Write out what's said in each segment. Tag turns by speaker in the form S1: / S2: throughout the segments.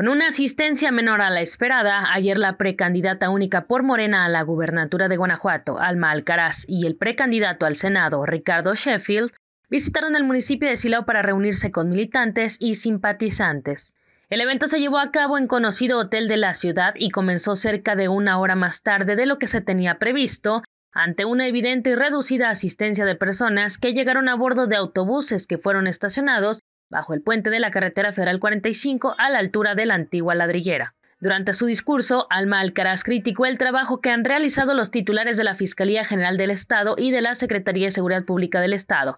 S1: Con una asistencia menor a la esperada, ayer la precandidata única por Morena a la gubernatura de Guanajuato, Alma Alcaraz, y el precandidato al Senado, Ricardo Sheffield, visitaron el municipio de Silao para reunirse con militantes y simpatizantes. El evento se llevó a cabo en conocido hotel de la ciudad y comenzó cerca de una hora más tarde de lo que se tenía previsto, ante una evidente y reducida asistencia de personas que llegaron a bordo de autobuses que fueron estacionados bajo el puente de la carretera federal 45 a la altura de la antigua ladrillera. Durante su discurso, Alma Alcaraz criticó el trabajo que han realizado los titulares de la Fiscalía General del Estado y de la Secretaría de Seguridad Pública del Estado.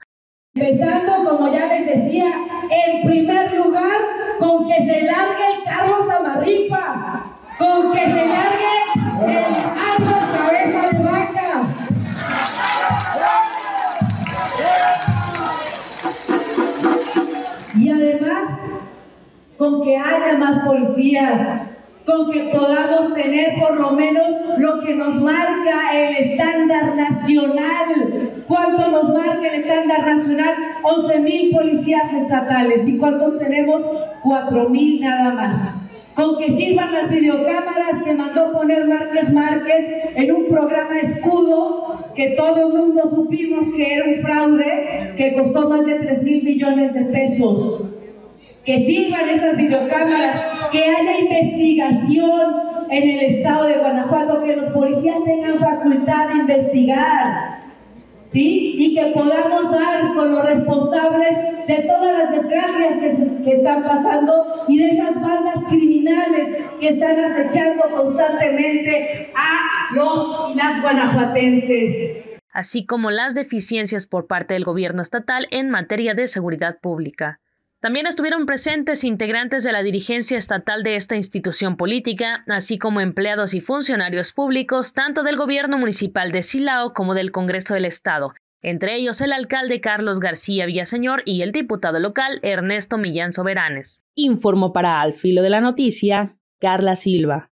S2: Empezando, como ya les decía, en primer lugar, con que se largue el Carlos Amarripa, con que se largue el con que haya más policías, con que podamos tener por lo menos lo que nos marca el estándar nacional. ¿Cuánto nos marca el estándar nacional? 11 mil policías estatales. ¿Y cuántos tenemos? 4 mil nada más. Con que sirvan las videocámaras que mandó poner Márquez Márquez en un programa escudo que todo el mundo supimos que era un fraude que costó más de 3 mil millones de pesos que sirvan esas videocámaras, que haya investigación en el estado de Guanajuato, que los policías tengan facultad de investigar, ¿sí? Y que podamos dar con los responsables de todas las desgracias que, que están pasando y de esas bandas criminales que están acechando constantemente a los y las guanajuatenses
S1: así como las deficiencias por parte del gobierno estatal en materia de seguridad pública. También estuvieron presentes integrantes de la dirigencia estatal de esta institución política, así como empleados y funcionarios públicos tanto del gobierno municipal de Silao como del Congreso del Estado, entre ellos el alcalde Carlos García Villaseñor y el diputado local Ernesto Millán Soberanes.
S3: Informó para Al Filo de la Noticia, Carla Silva.